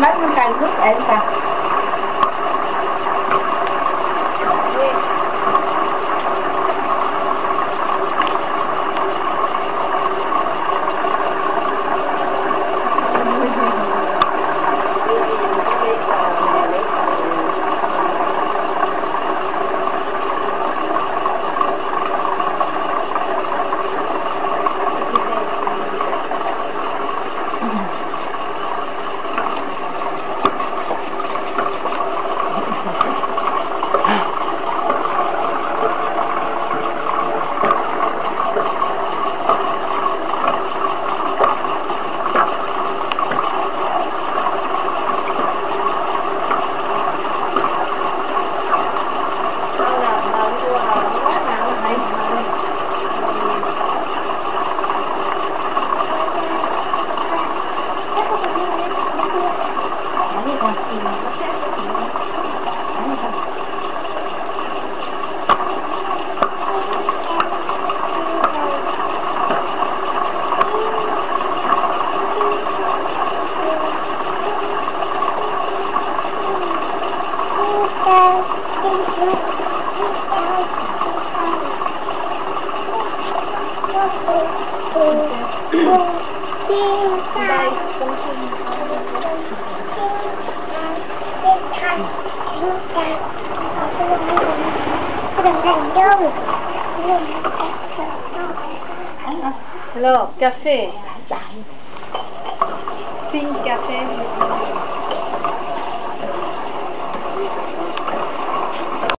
Mất luôn. Hello, caffè.